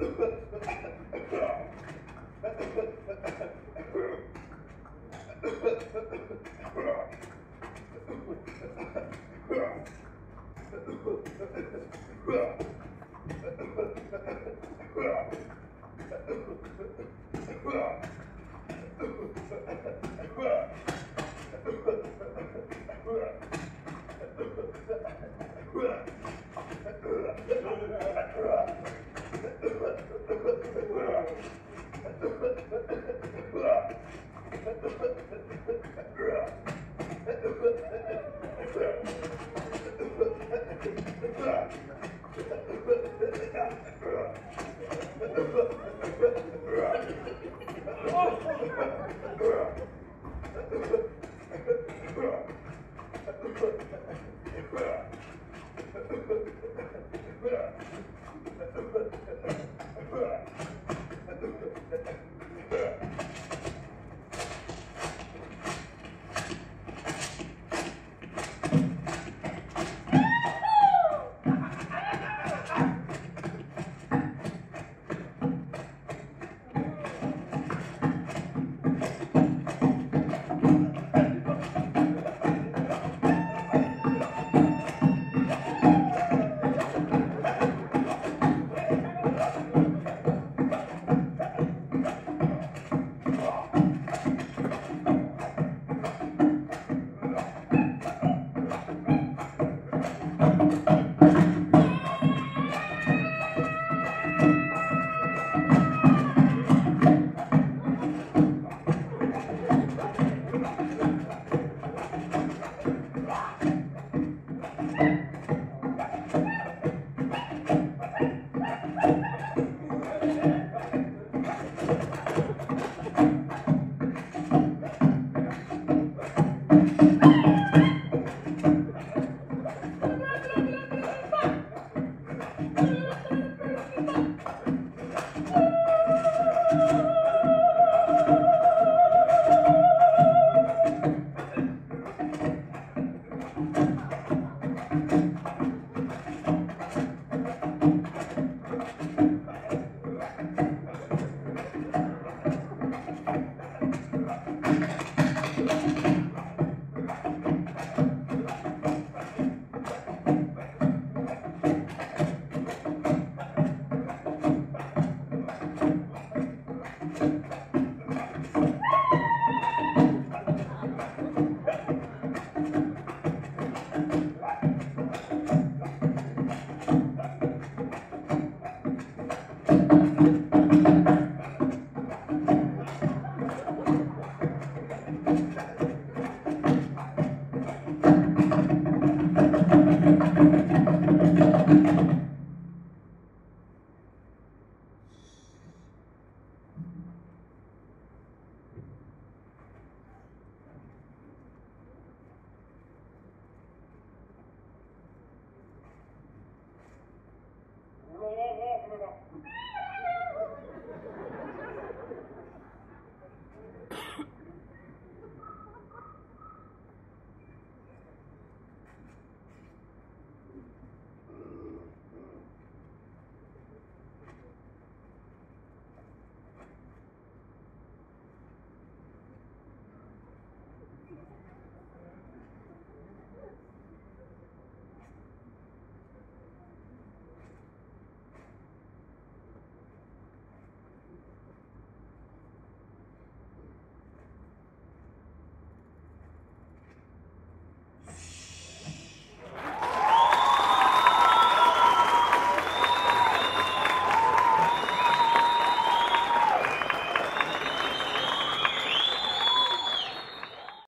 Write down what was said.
Thank Ha ha ha.